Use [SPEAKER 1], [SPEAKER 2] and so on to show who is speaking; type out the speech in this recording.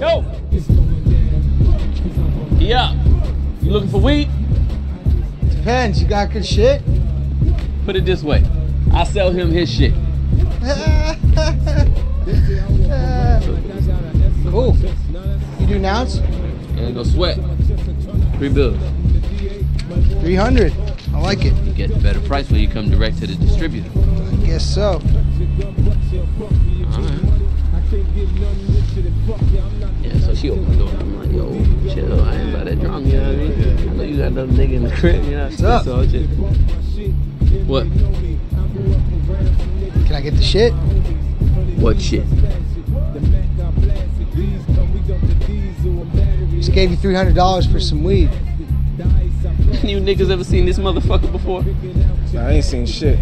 [SPEAKER 1] Yo. Yeah. You looking for weed? Depends. You got good shit?
[SPEAKER 2] Put it this way. I sell him his shit.
[SPEAKER 1] cool. You do nounce?
[SPEAKER 2] And go sweat. Three bills.
[SPEAKER 1] 300. I like it.
[SPEAKER 2] You get a better price when you come direct to the distributor.
[SPEAKER 1] I guess so.
[SPEAKER 2] All right. About that drunk, you know what I mean? I know you got another nigga in the crib, you know?
[SPEAKER 1] What's up?
[SPEAKER 2] So, shit. What?
[SPEAKER 1] Can I get the shit?
[SPEAKER 2] What shit?
[SPEAKER 1] Just gave you $300 for some weed.
[SPEAKER 2] you niggas ever seen this motherfucker before?
[SPEAKER 3] Nah, I ain't seen shit.